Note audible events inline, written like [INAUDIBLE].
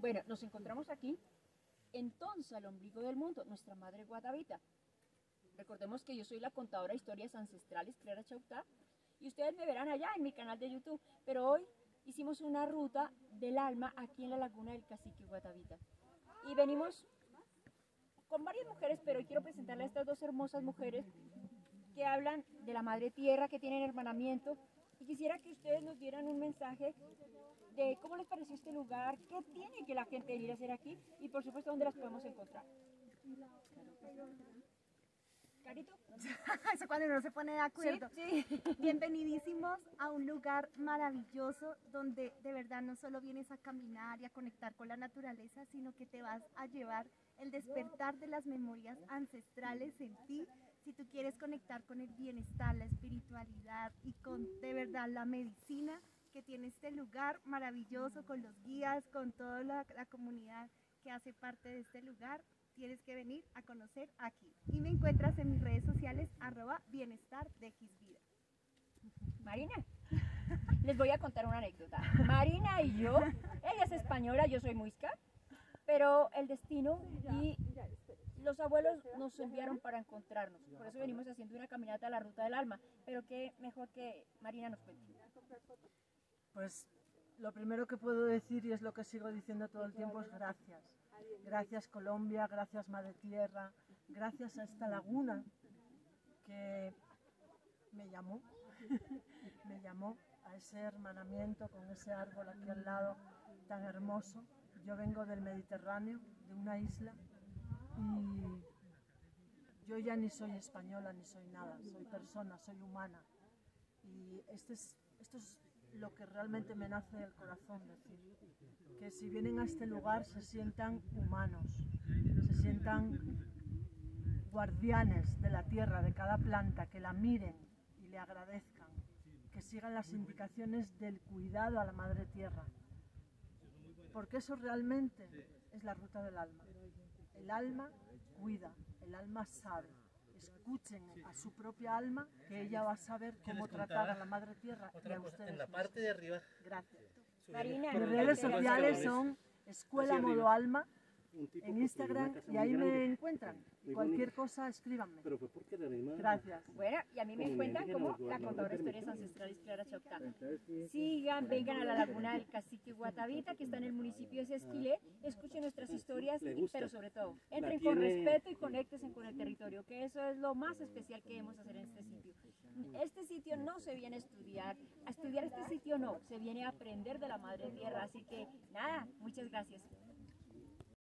Bueno, nos encontramos aquí en Tonza, el ombligo del mundo, nuestra madre Guatavita. Recordemos que yo soy la contadora de historias ancestrales, Clara Chautá, y ustedes me verán allá en mi canal de YouTube. Pero hoy hicimos una ruta del alma aquí en la laguna del cacique Guatavita. Y venimos con varias mujeres, pero hoy quiero presentarles a estas dos hermosas mujeres que hablan de la madre tierra, que tienen hermanamiento. Y quisiera que ustedes nos dieran un mensaje de cómo les pareció este lugar, qué tiene que la gente venir a hacer aquí y por supuesto dónde las podemos encontrar. Carito. [LAUGHS] Eso cuando uno se pone de acuerdo. Sí, sí. [LAUGHS] Bienvenidísimos a un lugar maravilloso donde de verdad no solo vienes a caminar y a conectar con la naturaleza, sino que te vas a llevar el despertar de las memorias ancestrales en ti. Si tú quieres conectar con el bienestar, la espiritualidad y con de verdad la medicina que tiene este lugar maravilloso con los guías, con toda la, la comunidad que hace parte de este lugar, tienes que venir a conocer aquí. Y me encuentras en mis redes sociales, arroba bienestar de Xvida. Marina, les voy a contar una anécdota. Marina y yo, ella es española, yo soy muisca, pero el destino y los abuelos nos enviaron para encontrarnos. Por eso venimos haciendo una caminata a la ruta del alma. Pero qué mejor que Marina nos cuente. Pues lo primero que puedo decir, y es lo que sigo diciendo todo el tiempo, es gracias. Gracias Colombia, gracias Madre Tierra, gracias a esta laguna que me llamó, [LAUGHS] me llamó a ese hermanamiento con ese árbol aquí al lado tan hermoso. Yo vengo del Mediterráneo, de una isla, y yo ya ni soy española ni soy nada, soy persona, soy humana. Y este es, esto es lo que realmente me nace del corazón, decir, que si vienen a este lugar se sientan humanos, se sientan guardianes de la tierra, de cada planta, que la miren y le agradezcan, que sigan las indicaciones del cuidado a la madre tierra, porque eso realmente es la ruta del alma. El alma cuida, el alma sabe. Escuchen a su propia alma que ella va a saber cómo tratar a la madre tierra y Otra a cosa, ustedes. en la parte de arriba, Gracias. Marina, Mis redes sociales son Escuela Modo. Alma un tipo en Instagram y ahí me encuentran. Muy cualquier bonita. cosa escríbanme. Pero fue porque la misma... Gracias. Bueno, y a mí me encuentran como la contadora de historias ancestrales Clara sí, Sigan, vengan a la laguna del cacique Guatavita, que está en el municipio de Sesquilé, escuchen nuestras historias, y- gusta. pero sobre todo, entren con respeto y conéctense con el territorio, que eso es lo más especial que debemos hacer en este sitio. Este sitio no se viene a estudiar, a estudiar este sitio no, se viene a aprender de la madre tierra, así que nada, muchas gracias.